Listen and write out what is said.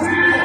Obrigado.